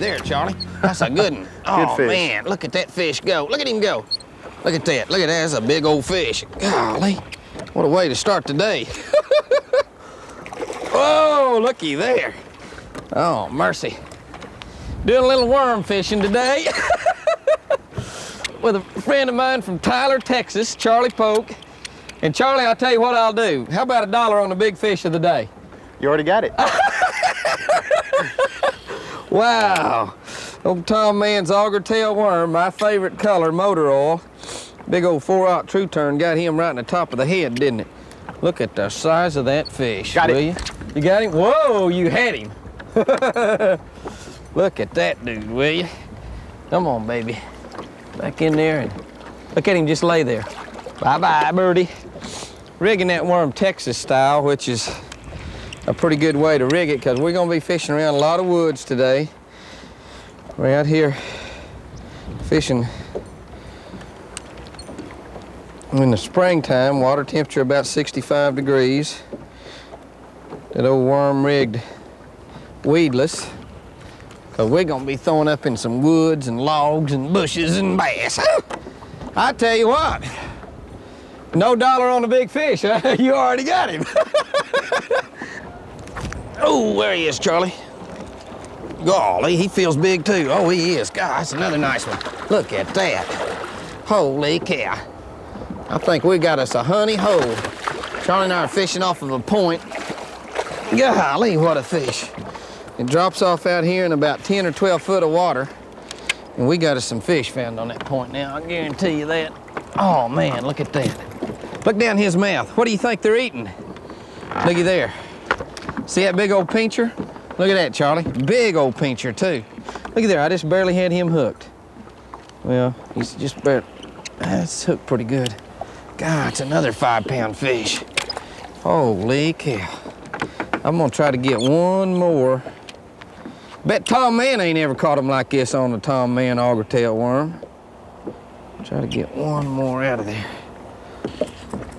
there, Charlie. That's a good one. oh, fish. man, look at that fish go. Look at him go. Look at that. Look at that. That's a big old fish. Golly, what a way to start the day. oh, looky there. Oh, mercy. Doing a little worm fishing today with a friend of mine from Tyler, Texas, Charlie Polk. And Charlie, I'll tell you what I'll do. How about a dollar on the big fish of the day? You already got it. Wow. Old Tom Mann's auger tail worm, my favorite color, motor oil. Big old four aught Tru-Turn got him right in the top of the head, didn't it? Look at the size of that fish. Got it. will You? you got him? Whoa, you had him. look at that dude, will you? Come on, baby. Back in there and look at him just lay there. Bye-bye, birdie. Rigging that worm Texas style, which is a pretty good way to rig it because we're going to be fishing around a lot of woods today. We're out here fishing in the springtime, water temperature about 65 degrees. That old worm rigged weedless. Cause we're gonna be throwing up in some woods and logs and bushes and bass. I tell you what, no dollar on the big fish? You already got him. oh, there he is, Charlie. Golly, he feels big too. Oh, he is. God, that's another nice one. Look at that. Holy cow. I think we got us a honey hole. Charlie and I are fishing off of a point. Golly, what a fish. It drops off out here in about 10 or 12 foot of water. And we got us some fish found on that point now, I guarantee you that. Oh man, look at that. Look down his mouth. What do you think they're eating? Looky there. See that big old pincher? Look at that, Charlie. Big old pincher, too. Look at there, I just barely had him hooked. Well, he's just barely, that's hooked pretty good. God, it's another five pound fish. Holy cow. I'm gonna try to get one more. Bet Tom Mann ain't ever caught him like this on the Tom Mann auger tail worm. Try to get one more out of there.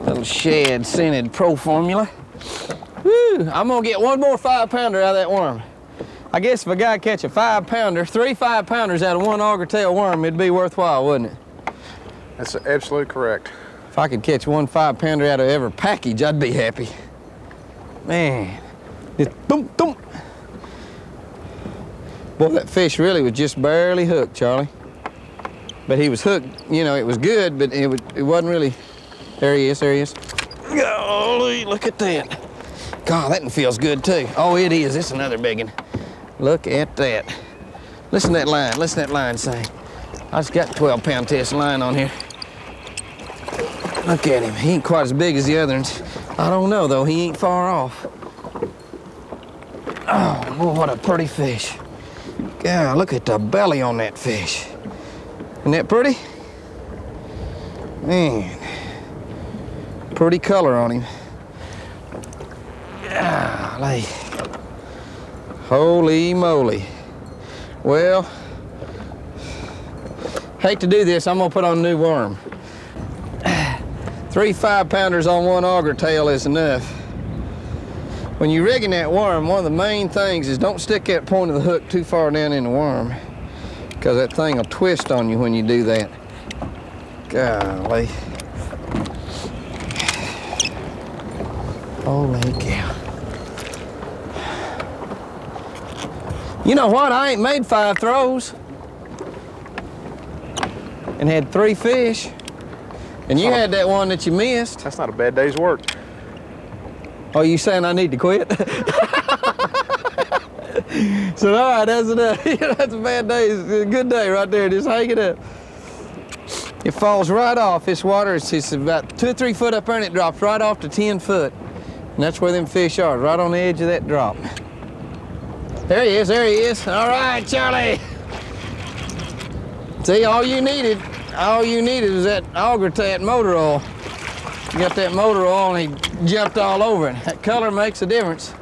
Little shad scented pro formula. Woo, I'm gonna get one more five pounder out of that worm. I guess if a guy catch a five pounder, three five pounders out of one auger tail worm, it'd be worthwhile, wouldn't it? That's absolutely correct. If I could catch one five pounder out of every package, I'd be happy. Man, just boom, boom. Boy, that fish really was just barely hooked, Charlie. But he was hooked, you know, it was good, but it, was, it wasn't really. There he is, there he is. Golly, look at that. God, that one feels good too. Oh, it is. It's another big one. Look at that. Listen to that line. Listen to that line say. I just got 12 pound test line on here. Look at him. He ain't quite as big as the other ones. I don't know though. He ain't far off. Oh, boy, what a pretty fish. God, look at the belly on that fish. Isn't that pretty? Man, pretty color on him. Golly. Holy moly. Well, hate to do this, I'm gonna put on a new worm. Three five pounders on one auger tail is enough. When you're rigging that worm, one of the main things is don't stick that point of the hook too far down in the worm because that thing will twist on you when you do that. Golly. Holy cow. You know what? I ain't made five throws and had three fish. And you had that one that you missed. That's not a bad day's work. Oh, you saying I need to quit? so all right, that's a that's a bad day. It's a good day right there. Just hang it up. It falls right off. This water is it's about two or three foot up there, and it drops right off to ten foot. And that's where them fish are, right on the edge of that drop. There he is. There he is. All right, Charlie. See, all you needed, all you needed was that auger, that motor oil. You got that motor oil and he jumped all over it. That color makes a difference.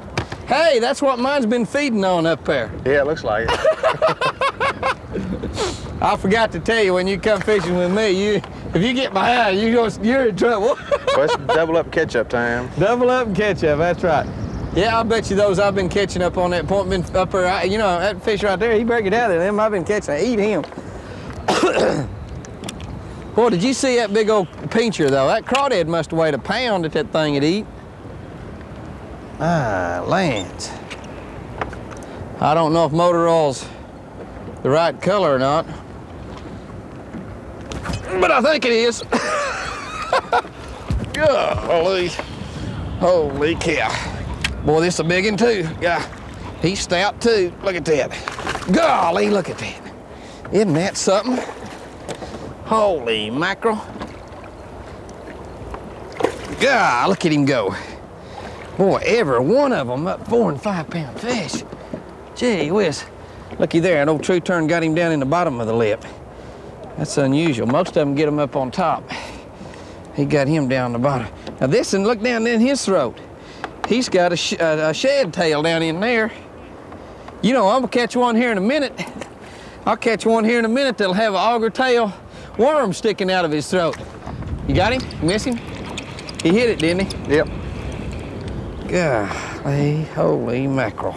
Hey, that's what mine's been feeding on up there. Yeah, it looks like it. I forgot to tell you when you come fishing with me, you if you get behind, you go, you're in trouble. well, it's double up catch up time. Double up and catch up, that's right. Yeah, I bet you those I've been catching up on that point been up there. You know, that fish right there, he break it out of them. I've been catching, I eat him. Boy, did you see that big old pincher though? That crawdad must have weighed a pound that that thing would eat. Ah, Lance. I don't know if motor oil's the right color or not. But I think it is. Golly. Holy cow. Boy, this is a big one too. Yeah, he's stout too. Look at that. Golly, look at that. Isn't that something? Holy mackerel. God, look at him go. Boy, every one of them up four and five pound fish. Gee whiz. Looky there, an old Tru-Turn got him down in the bottom of the lip. That's unusual. Most of them get him up on top. He got him down the bottom. Now this one, look down in his throat. He's got a, sh a, shad tail down in there. You know, I'm gonna catch one here in a minute. I'll catch one here in a minute that'll have an auger tail worm sticking out of his throat. You got him? You miss him? He hit it, didn't he? Yep. Golly, holy mackerel.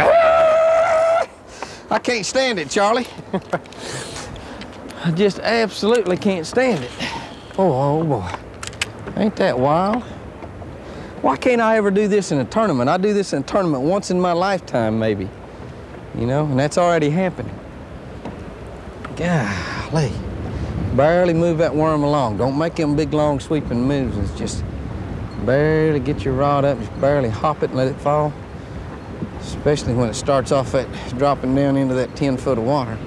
Ah! I can't stand it, Charlie. I just absolutely can't stand it. Oh, oh boy. Ain't that wild? Why can't I ever do this in a tournament? I do this in a tournament once in my lifetime, maybe. You know, and that's already happening. Golly. Barely move that worm along. Don't make them big, long, sweeping moves. It's just barely get your rod up, just barely hop it and let it fall. Especially when it starts off at dropping down into that 10 foot of water.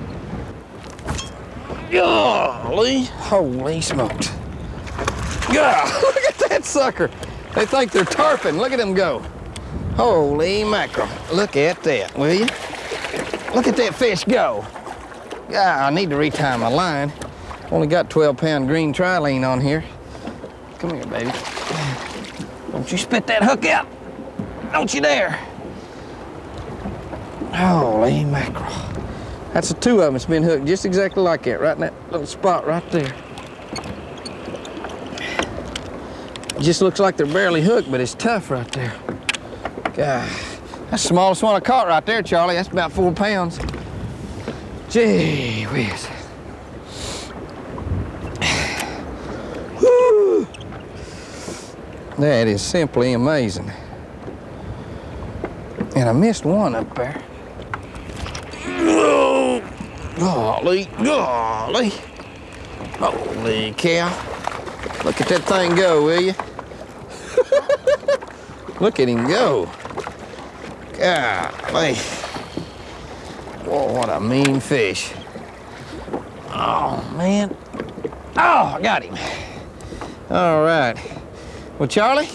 Golly, holy smokes. God, look at that sucker. They think they're tarpon. Look at them go. Holy mackerel. Look at that, will you? Look at that fish go. Yeah, I need to retie my line. Only got 12 pound green trilene on here. Come here, baby. Don't you spit that hook out. Don't you dare. Holy mackerel. That's the two of them. It's been hooked just exactly like that, right in that little spot right there. It just looks like they're barely hooked, but it's tough right there. God, that's the smallest one I caught right there, Charlie. That's about four pounds. Gee whiz. Woo. That is simply amazing. And I missed one up there. Golly, golly. Holy cow. Look at that thing go, will you? Look at him go. Golly. Whoa, what a mean fish. Oh, man. Oh, I got him. All right. Well, Charlie,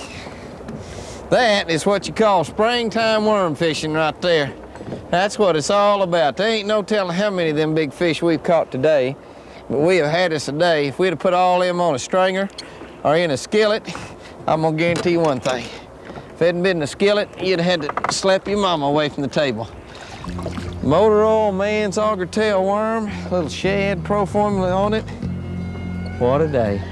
that is what you call springtime worm fishing right there. That's what it's all about. There ain't no telling how many of them big fish we've caught today. But we have had us a day. If we'd have put all them on a stringer or in a skillet, I'm gonna guarantee you one thing. If it hadn't been a skillet, you'd have had to slap your mama away from the table. Motor oil, Mann's auger tail worm, little shad pro formula on it. What a day.